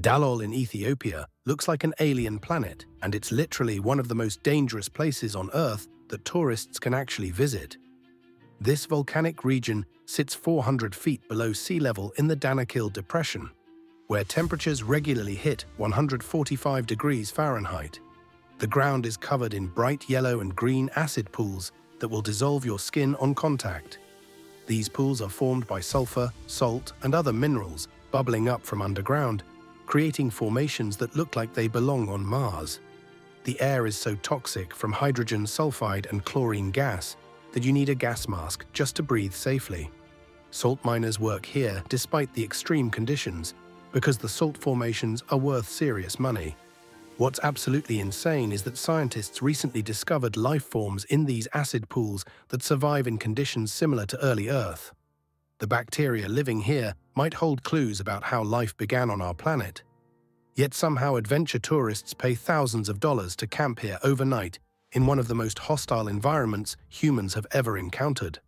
Dallol in Ethiopia looks like an alien planet, and it's literally one of the most dangerous places on Earth that tourists can actually visit. This volcanic region sits 400 feet below sea level in the Danakil Depression, where temperatures regularly hit 145 degrees Fahrenheit. The ground is covered in bright yellow and green acid pools that will dissolve your skin on contact. These pools are formed by sulfur, salt, and other minerals bubbling up from underground, creating formations that look like they belong on Mars. The air is so toxic from hydrogen sulfide and chlorine gas that you need a gas mask just to breathe safely. Salt miners work here despite the extreme conditions because the salt formations are worth serious money. What's absolutely insane is that scientists recently discovered life forms in these acid pools that survive in conditions similar to early Earth. The bacteria living here might hold clues about how life began on our planet. Yet somehow adventure tourists pay thousands of dollars to camp here overnight in one of the most hostile environments humans have ever encountered.